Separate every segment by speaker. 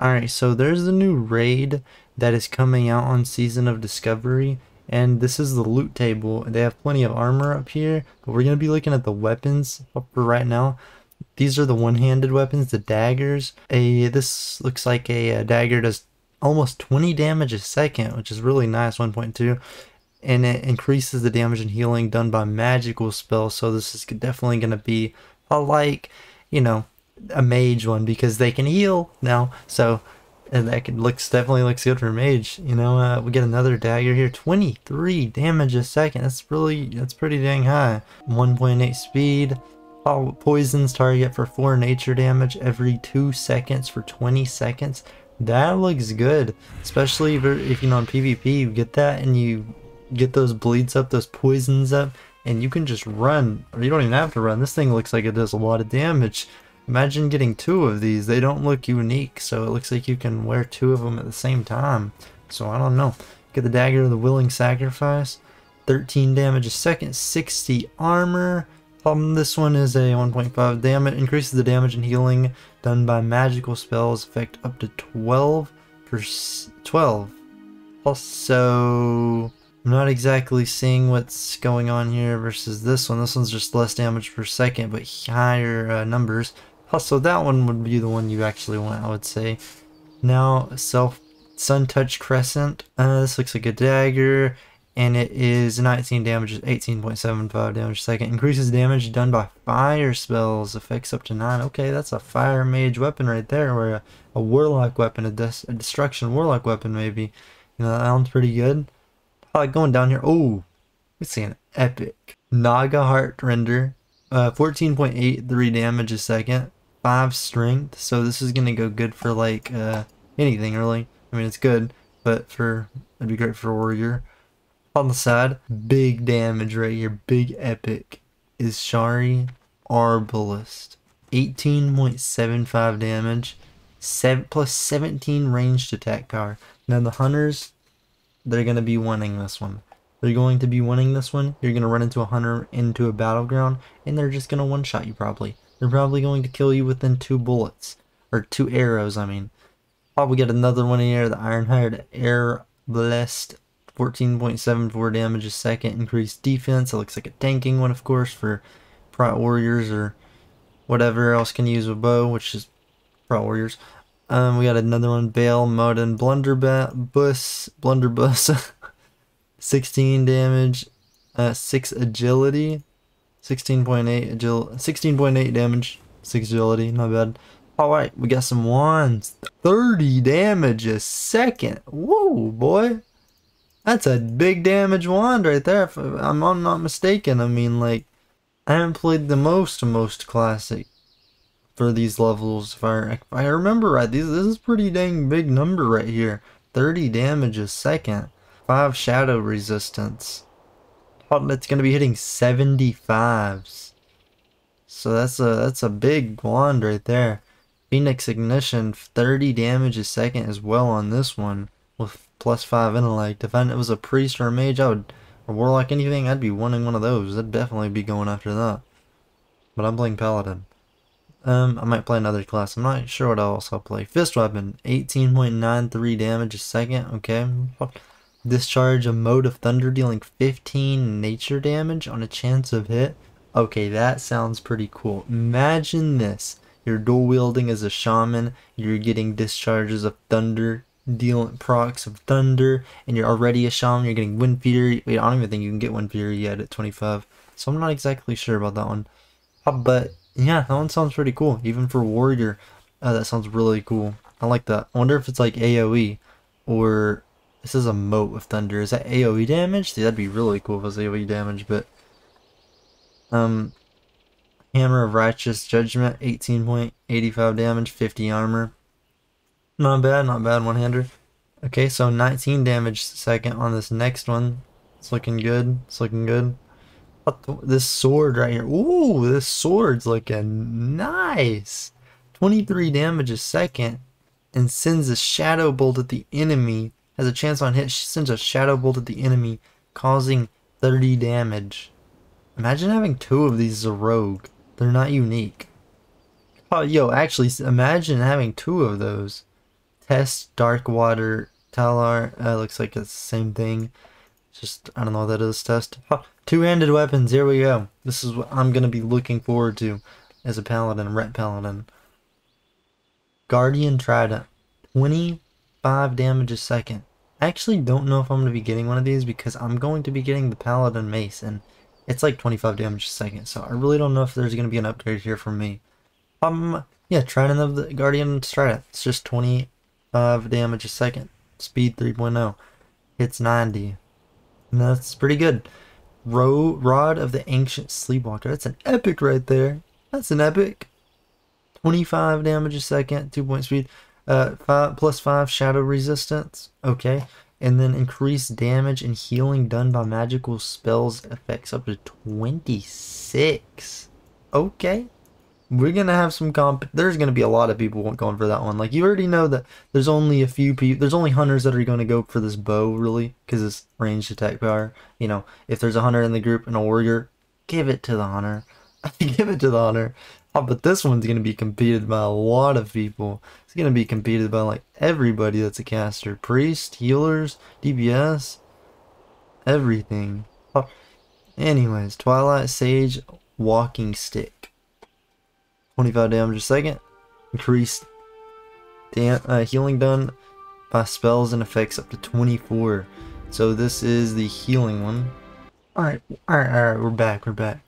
Speaker 1: Alright, so there's the new raid that is coming out on Season of Discovery. And this is the loot table. They have plenty of armor up here. But we're going to be looking at the weapons for right now. These are the one-handed weapons, the daggers. A This looks like a, a dagger does almost 20 damage a second, which is really nice, 1.2 and it increases the damage and healing done by magical spells. So this is definitely going to be a like, you know, a mage one because they can heal now. So and that looks definitely looks good for mage. You know, uh, we get another dagger here, 23 damage a second. That's really that's pretty dang high. 1.8 speed. All poisons target for 4 nature damage every 2 seconds for 20 seconds. That looks good, especially if, if you know on PvP you get that and you get those bleeds up, those poisons up, and you can just run. Or you don't even have to run. This thing looks like it does a lot of damage. Imagine getting two of these. They don't look unique, so it looks like you can wear two of them at the same time. So I don't know. Get the Dagger of the Willing Sacrifice. 13 damage a second, 60 armor. Um, this one is a 1.5 damage. Increases the damage and healing done by magical spells. Effect up to 12 per 12. Also, I'm not exactly seeing what's going on here versus this one. This one's just less damage per second, but higher uh, numbers. Also, that one would be the one you actually want, I would say. Now, self Sun Touch Crescent. Uh, this looks like a dagger, and it is 19 damage, 18.75 damage a second. Increases damage done by fire spells, effects up to 9. Okay, that's a fire mage weapon right there, or a, a warlock weapon, a, a destruction warlock weapon maybe. You know, that sounds pretty good. Uh, going down here. Oh, let's see an epic. Naga Heart Render. Uh, 14.83 damage a second. 5 strength. So this is going to go good for like uh, anything really. I mean, it's good, but for it'd be great for a warrior. On the side, big damage right here. Big epic is Shari Arbalest. 18.75 damage. 7 plus 17 ranged attack power. Now the hunters they're going to be winning this one. They're going to be winning this one. You're going to run into a hunter into a battleground, and they're just going to one-shot you probably. They're probably going to kill you within two bullets. Or two arrows, I mean. Probably get another one in here, the Ironhide Air Blessed. 14.74 damage a second, increased defense. It looks like a tanking one, of course, for Prot Warriors or whatever else can use a bow, which is Prot Warriors. Um, we got another one, Bael, Modan, Blunderbuss, Blunderbuss, 16 damage, uh, 6 agility, 16.8 agil, 16.8 damage, 6 agility, not bad. Alright, we got some wands, 30 damage a second, whoa boy, that's a big damage wand right there, if I'm not mistaken, I mean like, I haven't played the most most classic for these levels. If I, if I remember right, these this is pretty dang big number right here. 30 damage a second. 5 shadow resistance. It's going to be hitting 75s. So that's a that's a big wand right there. Phoenix Ignition, 30 damage a second as well on this one with plus 5 intellect. If I, it was a priest or a mage, I would, or warlock, anything, I'd be wanting one of those. I'd definitely be going after that. But I'm playing Paladin. Um, I might play another class. I'm not sure what else I'll play. Fist weapon, 18.93 damage a second. Okay. Discharge a mode of thunder dealing 15 nature damage on a chance of hit. Okay, that sounds pretty cool. Imagine this. You're dual wielding as a shaman. You're getting discharges of thunder, dealing procs of thunder, and you're already a shaman. You're getting wind fury. Wait, I don't even think you can get wind fury yet at 25. So I'm not exactly sure about that one. Uh, but yeah, that one sounds pretty cool. Even for Warrior, uh, that sounds really cool. I like that. I wonder if it's like AoE or this is a moat of thunder. Is that AoE damage? That'd be really cool if it was AoE damage, but um Hammer of Righteous Judgment, 18.85 damage, 50 armor. Not bad, not bad, one-hander. Okay, so 19 damage second on this next one. It's looking good. It's looking good this sword right here. Ooh, this sword's looking nice. 23 damage a second and sends a shadow bolt at the enemy. Has a chance on hit, she sends a shadow bolt at the enemy, causing 30 damage. Imagine having two of these as a rogue. They're not unique. Oh, yo, actually, imagine having two of those. Test Dark Water Talar. Uh, looks like it's the same thing. Just, I don't know what that is. Test. Huh. Two-handed weapons. Here we go. This is what I'm going to be looking forward to as a paladin, ret paladin. Guardian Trident. 25 damage a second. I actually don't know if I'm going to be getting one of these because I'm going to be getting the Paladin Mace and it's like 25 damage a second. So I really don't know if there's going to be an upgrade here for me. Um, yeah, Trident of the Guardian Trident. It's just 25 damage a second. Speed 3.0. Hits 90. And that's pretty good. Ro Rod of the Ancient Sleepwalker. That's an epic right there. That's an epic. 25 damage a second, 2 point speed. Uh, five, plus 5 shadow resistance. Okay. And then increased damage and healing done by magical spells effects up to 26. Okay. We're going to have some comp. There's going to be a lot of people going for that one. Like, you already know that there's only a few people. There's only hunters that are going to go for this bow, really. Because it's ranged attack power. You know, if there's a hunter in the group and a warrior, give it to the hunter. give it to the hunter. Oh, but this one's going to be competed by a lot of people. It's going to be competed by like everybody that's a caster. Priest, healers, DPS, everything. Oh. Anyways, Twilight Sage Walking Stick. 25 damage a second. Increased dam uh, healing done by spells and effects up to 24. So this is the healing one. Alright, alright, alright, we're back, we're back.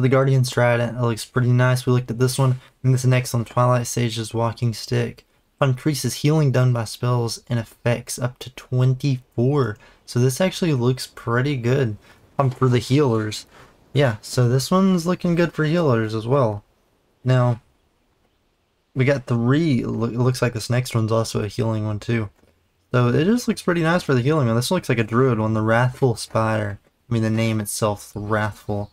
Speaker 1: For the Guardian Trident, it looks pretty nice. We looked at this one, and this next one, Twilight Sage's Walking Stick. Increases healing done by spells and effects up to 24. So this actually looks pretty good um, for the healers. Yeah, so this one's looking good for healers as well. Now, we got three. It looks like this next one's also a healing one too. So it just looks pretty nice for the healing one. This looks like a druid one, the Wrathful Spire. I mean, the name itself, Wrathful.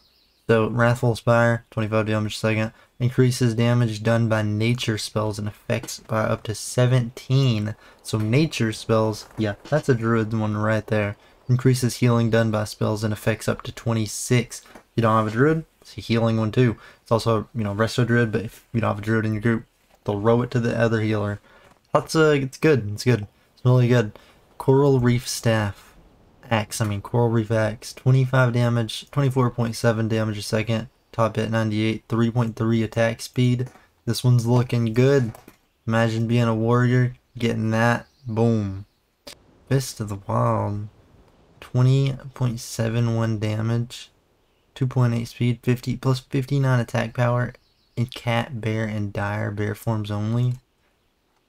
Speaker 1: So, Wrathful Spire, 25 damage a second. Increases damage done by nature spells and effects by up to 17. So, nature spells, yeah, that's a druid one right there. Increases healing done by spells and effects up to 26. If you don't have a druid, it's a healing one too. It's also, you know, resto druid, but if you don't have a druid in your group, they'll row it to the other healer. That's, uh, it's good. It's good. It's really good. Coral Reef Staff. Axe, I mean Coral Reef Axe, 25 damage, 24.7 damage a second, top hit 98, 3.3 attack speed. This one's looking good. Imagine being a warrior, getting that, boom. Fist of the Wild, 20.71 damage, 2.8 speed, 50 plus 59 attack power in cat, bear, and dire bear forms only.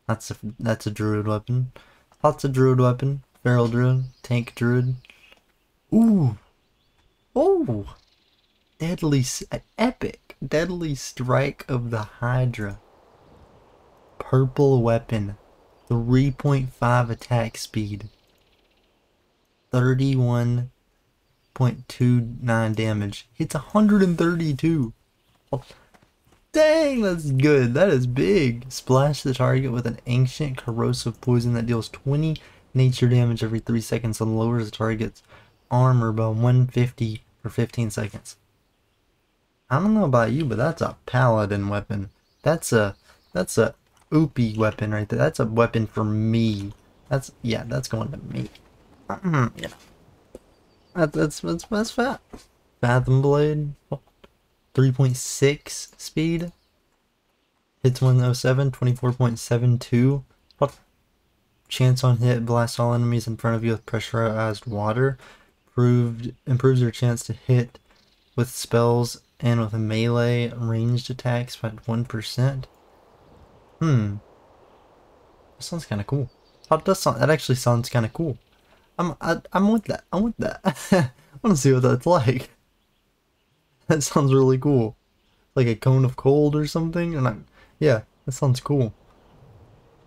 Speaker 1: That's a that's a druid weapon. Lots of druid weapon. Feral Druid, Tank Druid. Ooh. Oh. Deadly, epic. Deadly Strike of the Hydra. Purple Weapon. 3.5 attack speed. 31.29 damage. Hits 132. Oh, dang, that's good. That is big. Splash the target with an ancient corrosive poison that deals 20 nature damage every 3 seconds and lowers the target's armor by 150 for 15 seconds. I don't know about you, but that's a paladin weapon. That's a that's a oopy weapon right there. That's a weapon for me. That's yeah, that's going to me. Mm, yeah. That, that's that's that's fat. Fathom blade, 3.6 speed. Hits 107, 24.72. Chance on hit, blast all enemies in front of you with pressurized water. Improved, improves your chance to hit with spells and with melee ranged attacks by 1%. Hmm. That sounds kind of cool. That does sound, that actually sounds kind of cool. I'm, I, I'm with that. I want that. I want to see what that's like. That sounds really cool. Like a cone of cold or something. And I, yeah, that sounds cool.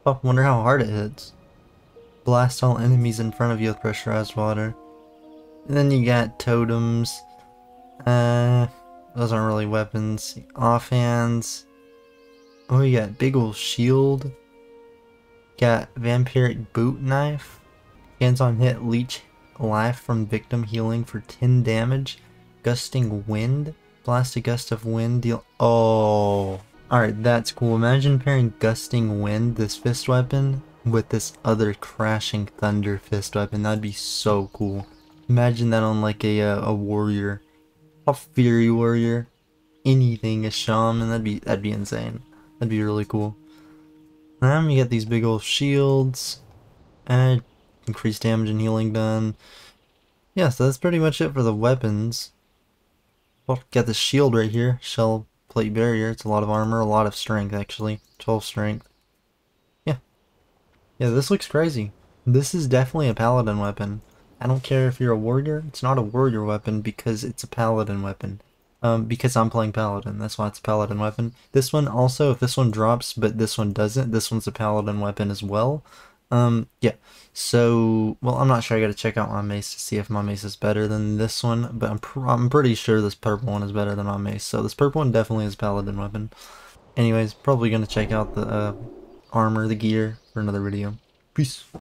Speaker 1: Oh, wonder how hard it hits blast all enemies in front of you with pressurized water. And then you got totems. Uh, those aren't really weapons. Offhands. Oh, you got big ol' shield. Got vampiric boot knife. Hands on hit, leech life from victim healing for 10 damage. Gusting wind. Blast a gust of wind, deal. Oh. Alright, that's cool. Imagine pairing gusting wind, this fist weapon, with this other crashing thunder fist weapon. That'd be so cool. Imagine that on like a uh, a warrior, a fury warrior, anything a shaman. That'd be that'd be insane. That'd be really cool. Then you get these big old shields, and increased damage and healing done. Yeah, so that's pretty much it for the weapons. Well, got the shield right here, shell plate barrier. It's a lot of armor, a lot of strength actually, 12 strength. Yeah, this looks crazy. This is definitely a paladin weapon. I don't care if you're a warrior. It's not a warrior weapon because it's a paladin weapon. Um, because I'm playing paladin. That's why it's a paladin weapon. This one also, if this one drops, but this one doesn't, this one's a paladin weapon as well. Um, yeah. So, well, I'm not sure. I gotta check out my mace to see if my mace is better than this one, but I'm, pr I'm pretty sure this purple one is better than my mace. So this purple one definitely is paladin weapon. Anyways, probably gonna check out the uh, armor, the gear for another video. Peace.